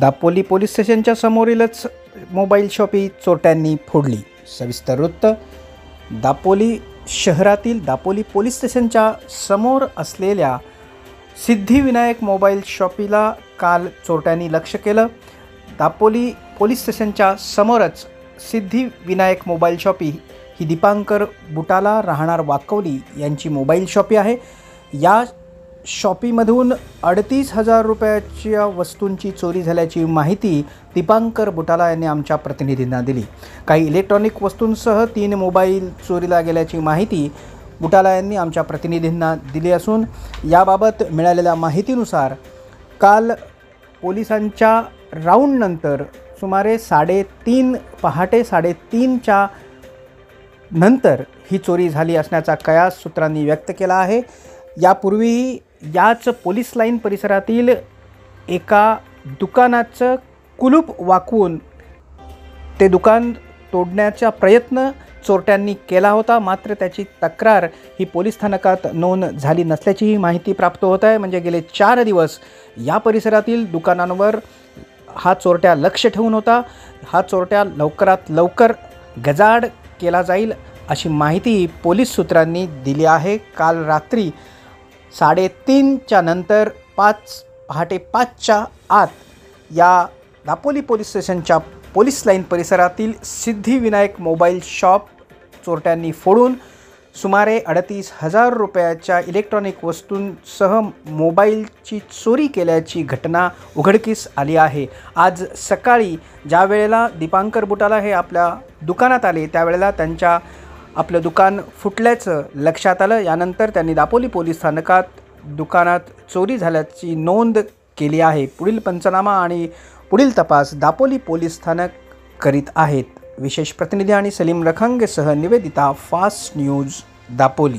Dapoli police स्टेशनच्या समोरीलच mobile shoppe चोरट्यांनी फोडली. सविस्तर वृत्त दापोली शहरातील दापोली पोलीस स्टेशनच्या समोर असलेल्या सिद्धिविनायक मोबाईल शॉपीला काल चोरट्यांनी लक्ष केलं. दापोली पोलीस स्टेशनच्या समोरच सिद्धिविनायक मोबाईल शॉपी ही दीपांकर बुटाला राहणार वाकवली यांची मोबाईल शॉपी आहे. या शॉपीमधून अडतीस हजार रुपयाच्या वस्तूंची चोरी झाल्याची माहिती दीपांकर बुटाला यांनी आमच्या प्रतिनिधींना दिली. काही इलेक्ट्रॉनिक वस्तूंसह तीन मोबाईल चोरीला गेल्याची माहिती बुटाला यांनी आमच्या प्रतिनिधींना दिली असून याबाबत मिळालेल्या माहितीनुसार काल पोलिसांच्या राऊंडनंतर सुमारे साडेतीन पहाटे साडेतीनच्या नंतर ही चोरी झाली असण्याचा कयास सूत्रांनी व्यक्त केला आहे. यापूर्वीही याच पोलीस लाईन परिसरातील एका दुकानाचं कुलूप वाकवून ते दुकान तोडण्याचा प्रयत्न चोरट्यांनी केला होता. मात्र त्याची तक्रार ही पोलीस स्थानकात नोंद झाली नसल्याचीही माहिती प्राप्त होत आहे. म्हणजे गेले चार दिवस या परिसरातील दुकानांवर हा चोरट्या लक्ष ठेवून होता. हा चोरट्या लवकरात लवकर गजाड केला जाईल अशी माहिती पोलीस सूत्रांनी दिली आहे. काल रात्री साडेतीनच्या नंतर पाच पहाटे पाचच्या आत या दापोली पोलीस स्टेशनच्या पोलीस लाईन परिसरातील सिद्धिविनायक मोबाईल शॉप चोरट्यांनी फोडून सुमारे अडतीस हजार रुपयाच्या इलेक्ट्रॉनिक वस्तूंसह मोबाईलची चोरी केल्याची घटना उघडकीस आली आहे. आज सकाळी ज्या वेळेला दीपांकर बुटाला हे आपल्या दुकानात आले त्यावेळेला त्यांच्या आपलं दुकान फुटल्याचं लक्षात आलं. यानंतर त्यांनी दापोली पोलीस स्थानकात दुकानात चोरी झाल्याची नोंद केली आहे. पुढील पंचनामा आणि पुढील तपास दापोली पोलीस स्थानक करीत आहेत. विशेष प्रतिनिधी आणि सलीम रखंगसह निवेदिता फास्ट न्यूज दापोली.